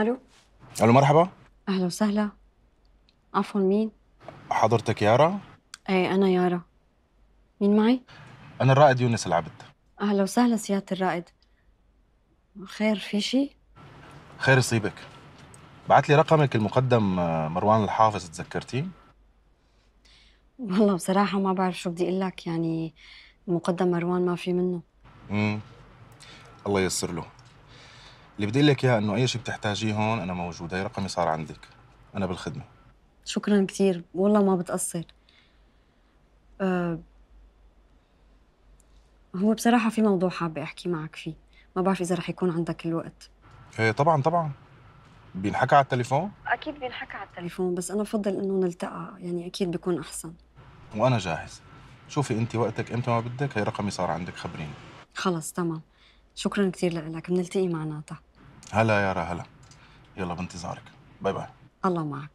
ألو؟ ألو مرحبا. أهلا وسهلا. عفوا مين؟ حضرتك يارا؟ إيه أنا يارا. مين معي؟ أنا الرائد يونس العبد. أهلا وسهلا سيادة الرائد. خير في شيء؟ خير يصيبك. بعت لي رقمك المقدم آه، مروان الحافظ تذكرتيه والله بصراحة ما بعرف شو بدي أقول لك يعني المقدم مروان ما في منه. امم الله ييسر له. اللي بدي لك اياه إنه أي شيء بتحتاجيه هون أنا موجود هي رقمي صار عندك. أنا بالخدمة. شكرا كثير والله ما بتقصر أه هو بصراحة في موضوع حابة أحكي معك فيه. ما بعرف إذا رح يكون عندك الوقت. إيه طبعا طبعا. بينحكى على التليفون؟ أكيد بينحكى على التليفون بس أنا بفضل إنه نلتقى. يعني أكيد بيكون أحسن. وأنا جاهز. شوفي انت وقتك إمتى ما بدك هي رقمي صار عندك خبريني. خلص تمام. شكرا كثير لك بنلتقي معناتها هلا يارا هلا. يلا بانتظارك باي باي. الله معك.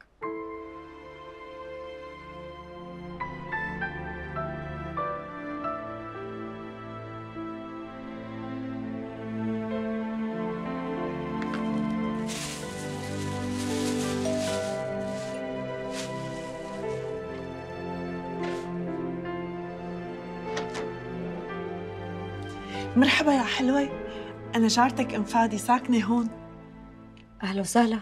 مرحبا يا حلوة أنا جارتك أم فادي ساكنة هون. أهلا وسهلا.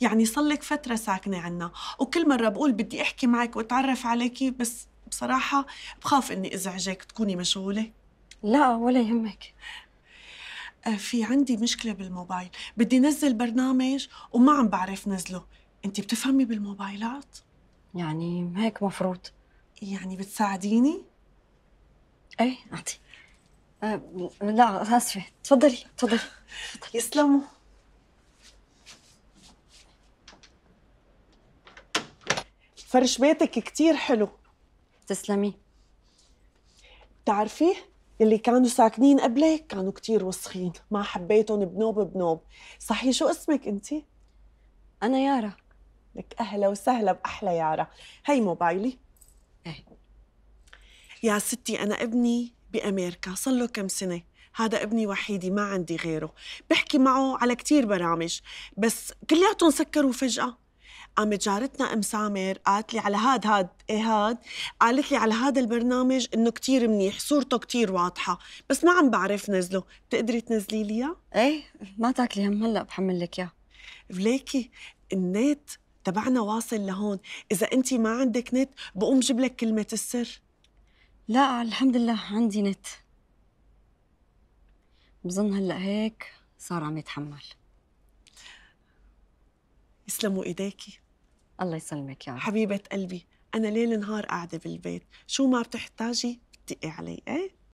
يعني صلك فترة ساكنة عنا وكل مرة بقول بدي أحكي معك وأتعرف عليكي بس بصراحة بخاف إني أزعجك تكوني مشغولة. لا ولا يهمك. آه، في عندي مشكلة بالموبايل. بدي نزل برنامج وما عم بعرف نزله. أنت بتفهمي بالموبايلات؟ يعني هيك مفروض. يعني بتساعديني؟ إيه أعطي. أه لا آسفة. تفضلي تفضلي. يسلموا. فرش بيتك كتير حلو. تسلمي. بتعرفي اللي كانوا ساكنين قبلك؟ كانوا كتير وسخين. ما حبيتهم بنوب بنوب. صحيح شو اسمك انت؟ أنا يارا. لك أهلا وسهلا بأحلى يارا. هي موبايلي. إيه. يا ستي أنا ابني بأمريكا صار له كم سنة. هذا ابني وحيدي ما عندي غيره. بحكي معه على كتير برامج. بس كلياتهم سكروا فجأة. قامت جارتنا أم سامر قالت لي على هاد هاد إيه هاد؟ قالت لي على هذا البرنامج إنه كتير منيح صورته كتير واضحة. بس ما عم بعرف نزله. بتقدري تنزلي لي إياه؟ إيه ما تاكلي هم. هلأ بحمل لك إياه. وليكي النت تبعنا واصل لهون. إذا انت ما عندك نت بقوم جيب لك كلمة السر. لا الحمد لله عندي نت. بظن هلا هيك صار عم يتحمل. يسلموا إيديكي. الله يسلمك يا رب. حبيبة قلبي أنا ليل نهار قاعدة بالبيت شو ما بتحتاجي بتقي علي إيه؟